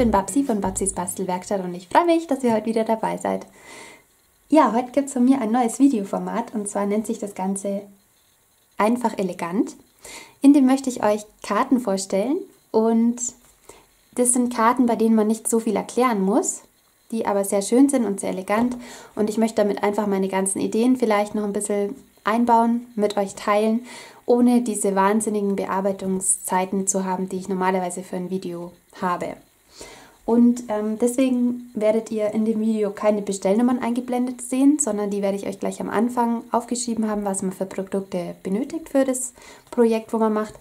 bin Babsi von Babsis Bastelwerkstatt und ich freue mich, dass ihr heute wieder dabei seid. Ja, heute gibt es von mir ein neues Videoformat und zwar nennt sich das Ganze Einfach elegant. In dem möchte ich euch Karten vorstellen und das sind Karten, bei denen man nicht so viel erklären muss, die aber sehr schön sind und sehr elegant und ich möchte damit einfach meine ganzen Ideen vielleicht noch ein bisschen einbauen, mit euch teilen, ohne diese wahnsinnigen Bearbeitungszeiten zu haben, die ich normalerweise für ein Video habe. Und ähm, deswegen werdet ihr in dem Video keine Bestellnummern eingeblendet sehen, sondern die werde ich euch gleich am Anfang aufgeschrieben haben, was man für Produkte benötigt für das Projekt, wo man macht.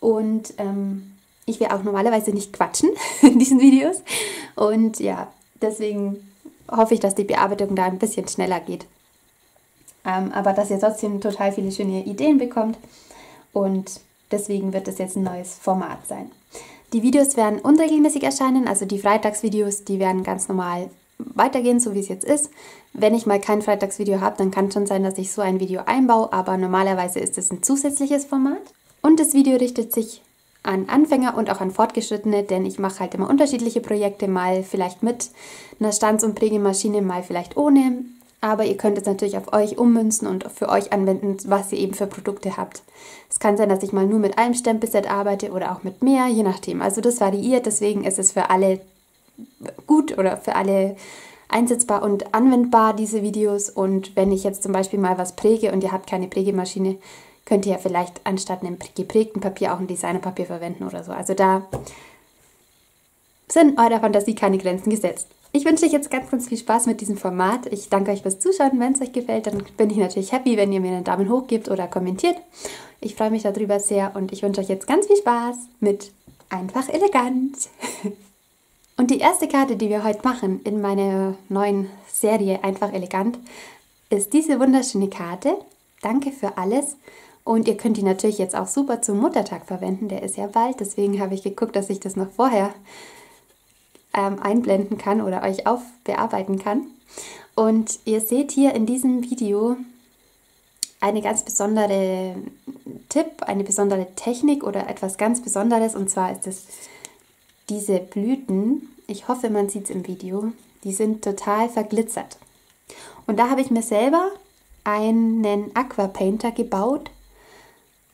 Und ähm, ich werde auch normalerweise nicht quatschen in diesen Videos. Und ja, deswegen hoffe ich, dass die Bearbeitung da ein bisschen schneller geht. Ähm, aber dass ihr trotzdem total viele schöne Ideen bekommt. Und deswegen wird das jetzt ein neues Format sein. Die Videos werden unregelmäßig erscheinen, also die Freitagsvideos, die werden ganz normal weitergehen, so wie es jetzt ist. Wenn ich mal kein Freitagsvideo habe, dann kann es schon sein, dass ich so ein Video einbaue, aber normalerweise ist es ein zusätzliches Format. Und das Video richtet sich an Anfänger und auch an Fortgeschrittene, denn ich mache halt immer unterschiedliche Projekte, mal vielleicht mit einer Stanz- und Prägemaschine, mal vielleicht ohne. Aber ihr könnt es natürlich auf euch ummünzen und für euch anwenden, was ihr eben für Produkte habt. Es kann sein, dass ich mal nur mit einem Stempelset arbeite oder auch mit mehr, je nachdem. Also das variiert, deswegen ist es für alle gut oder für alle einsetzbar und anwendbar, diese Videos. Und wenn ich jetzt zum Beispiel mal was präge und ihr habt keine Prägemaschine, könnt ihr ja vielleicht anstatt einem geprägten Papier auch ein Designerpapier verwenden oder so. Also da sind eurer Fantasie keine Grenzen gesetzt. Ich wünsche euch jetzt ganz, ganz viel Spaß mit diesem Format. Ich danke euch fürs Zuschauen. Wenn es euch gefällt, dann bin ich natürlich happy, wenn ihr mir einen Daumen hoch gebt oder kommentiert. Ich freue mich darüber sehr und ich wünsche euch jetzt ganz viel Spaß mit Einfach elegant. Und die erste Karte, die wir heute machen in meiner neuen Serie Einfach elegant, ist diese wunderschöne Karte. Danke für alles. Und ihr könnt die natürlich jetzt auch super zum Muttertag verwenden. Der ist ja bald. Deswegen habe ich geguckt, dass ich das noch vorher ähm, einblenden kann oder euch aufbearbeiten kann. Und ihr seht hier in diesem Video eine ganz besondere Tipp, eine besondere Technik oder etwas ganz Besonderes. Und zwar ist es diese Blüten. Ich hoffe, man sieht es im Video. Die sind total verglitzert. Und da habe ich mir selber einen Aqua Painter gebaut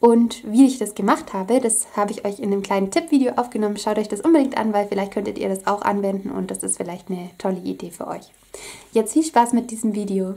und wie ich das gemacht habe, das habe ich euch in einem kleinen Tippvideo aufgenommen. Schaut euch das unbedingt an, weil vielleicht könntet ihr das auch anwenden und das ist vielleicht eine tolle Idee für euch. Jetzt viel Spaß mit diesem Video.